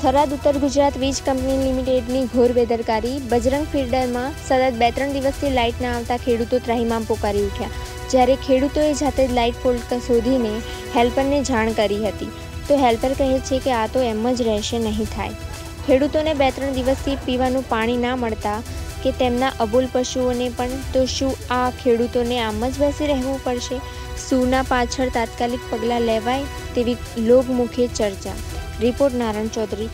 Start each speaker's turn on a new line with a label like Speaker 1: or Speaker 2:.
Speaker 1: થરાદ ઉત્તર ગુજરાત વીજ કંપની લિમિટેડની ઘોર બેદરકારી. બજરંગ ફિલ્ડરમાં સતત બે ત્રણ દિવસથી લાઇટ ના આવતા ખેડૂતો ત્રાહિમામ પોકારી ઉઠ્યા. જ્યારે ખેડૂતોએ જાતે જ લાઇટ ફોલ્ટ શોધીને હેલ્પરને જાણ કરી હતી. તો હેલ્પર કહે છે કે આ તો એમ જ રહેશે, નહીં થાય. ખેડૂતોને બે ત્રણ દિવસથી પીવાનું પાણી ના મળતા કે તેમના અબોલ પશુઓને પણ, તો શું આ ખેડૂતોને આમ જ બેસી રહેવું પડશે? સૂના પાછળ તાત્કાલિક પગલાં લેવાય તેવી લોકમુખે ચર્ચા? રિપોર્ટ નારાયણ ચૌધરી